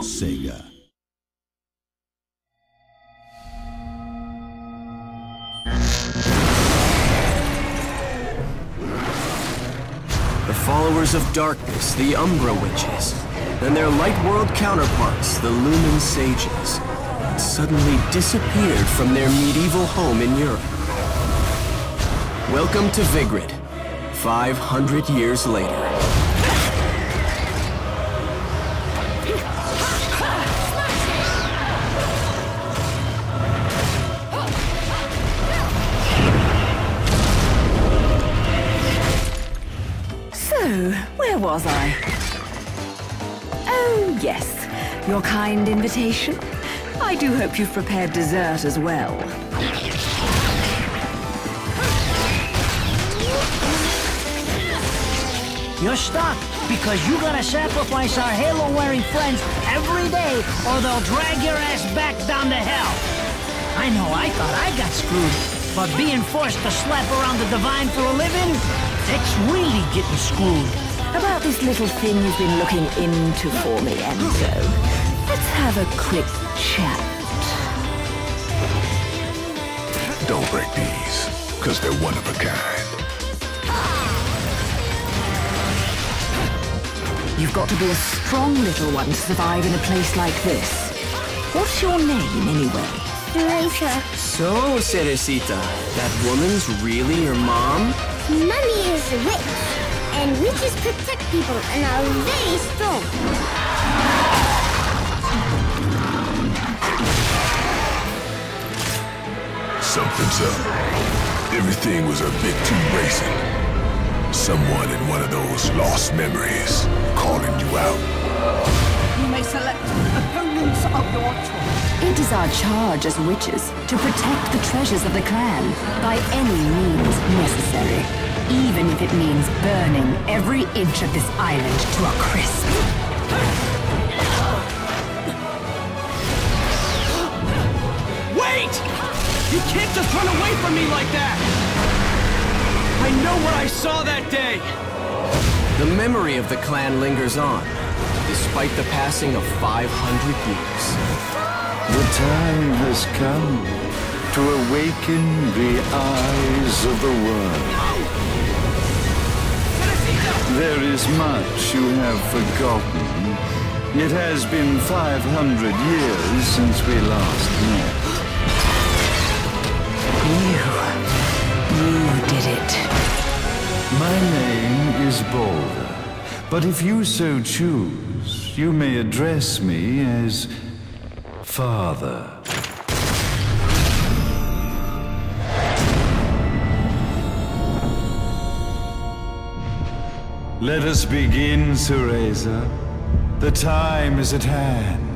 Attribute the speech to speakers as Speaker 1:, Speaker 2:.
Speaker 1: Sega.
Speaker 2: The followers of darkness, the Umbra Witches, and their light world counterparts, the Lumen Sages, suddenly disappeared from their medieval home in Europe. Welcome to Vigrid, 500 years later.
Speaker 3: Where was I? Oh, yes. Your kind invitation. I do hope you've prepared dessert as well.
Speaker 4: You're stuck because you gotta sacrifice our Halo-wearing friends every day or they'll drag your ass back down to hell. I know I thought I got screwed, but being forced to slap around the Divine for a living, it's really getting screwed.
Speaker 3: About this little thing you've been looking into for me, Enzo. Let's have a quick chat.
Speaker 5: Don't break these, because they're one of a kind.
Speaker 3: You've got to be a strong little one to survive in a place like this. What's your name, anyway?
Speaker 6: Cereza,
Speaker 2: So, Cerecita, that woman's really your mom?
Speaker 6: Mummy is a witch, and witches protect people and are very strong.
Speaker 5: Something's up. Everything was a bit too racing. Someone in one of those lost memories calling you out.
Speaker 7: You may select opponents of your choice.
Speaker 3: It is our charge as witches to protect the treasures of the clan by any means necessary, even if it means burning every inch of this island to a crisp.
Speaker 2: Wait! You can't just run away from me like that! I know what I saw that day! The memory of the clan lingers on, despite the passing of 500 years.
Speaker 8: The time has come to awaken the eyes of the world. There is much you have forgotten. It has been 500 years since we last met.
Speaker 3: You. You did it.
Speaker 8: My name is Balder, but if you so choose, you may address me as Father. Let us begin, Cereza. The time is at hand.